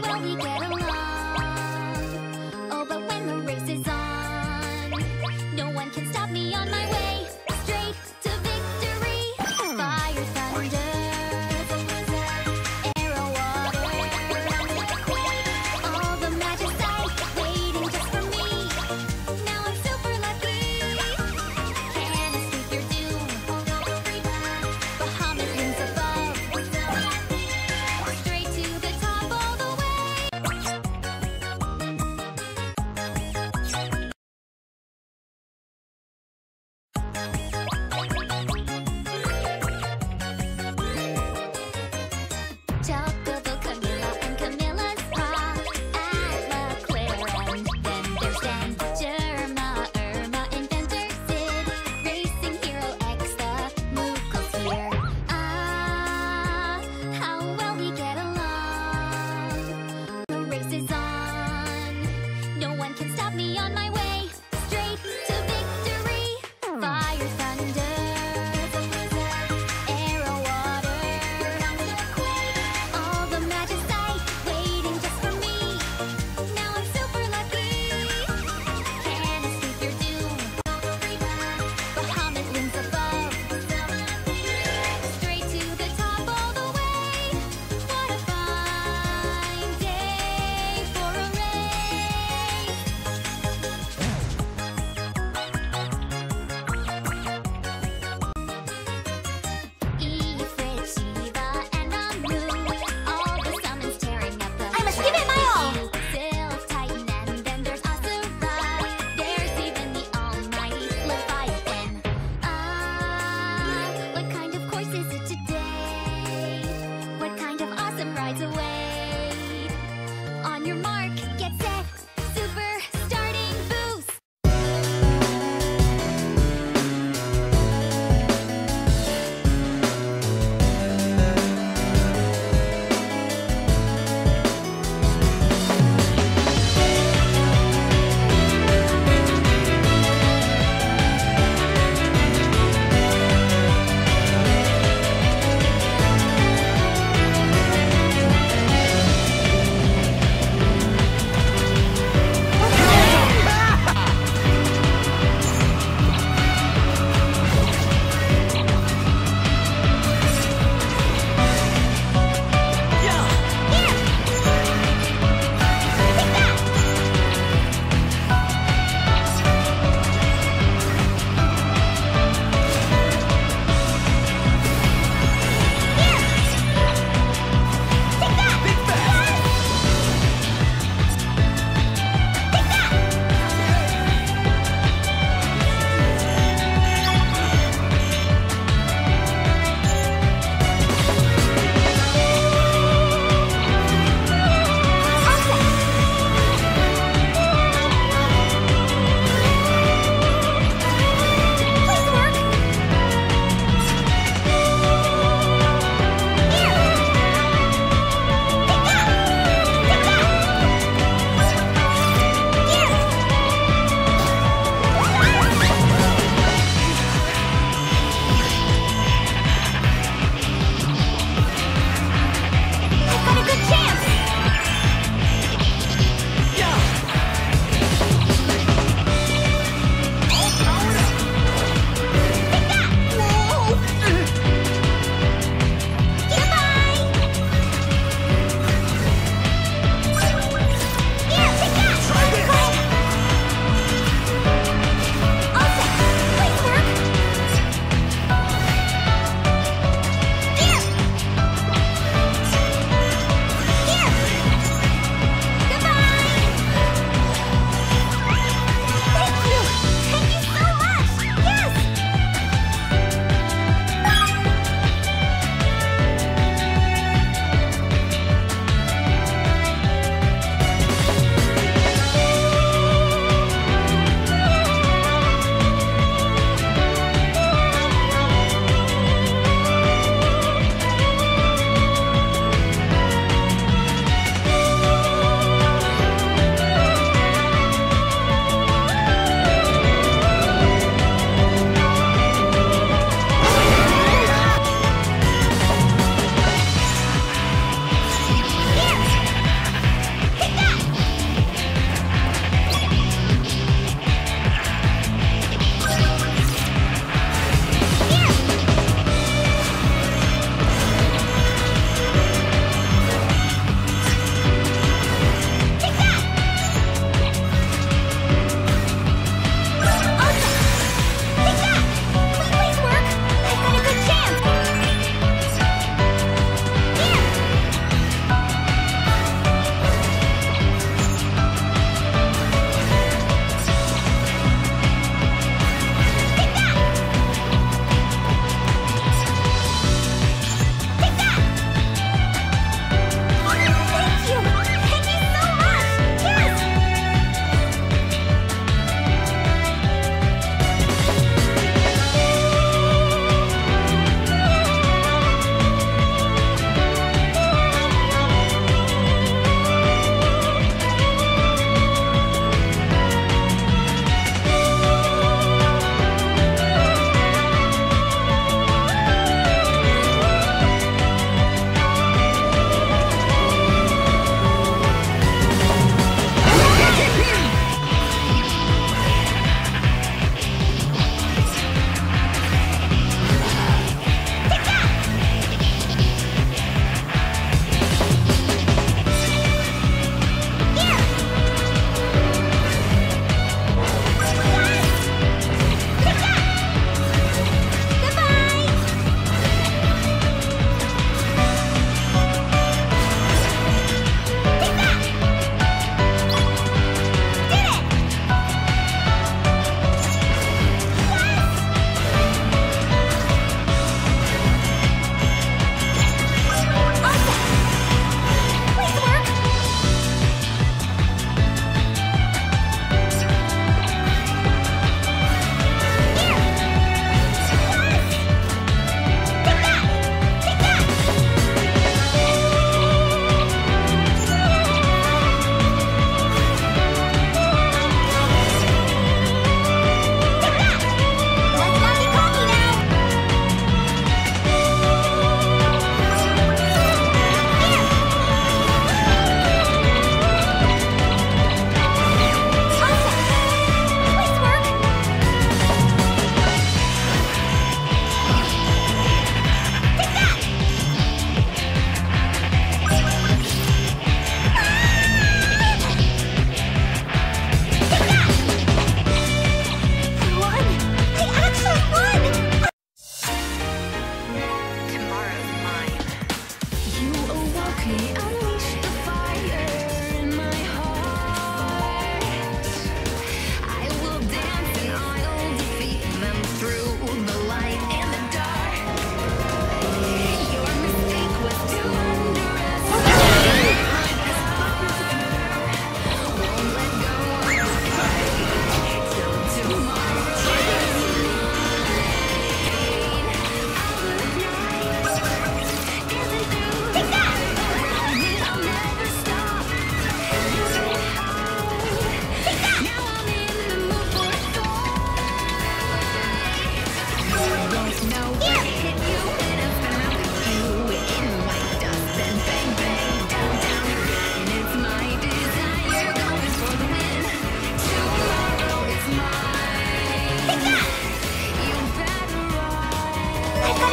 Where we get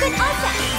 good offer!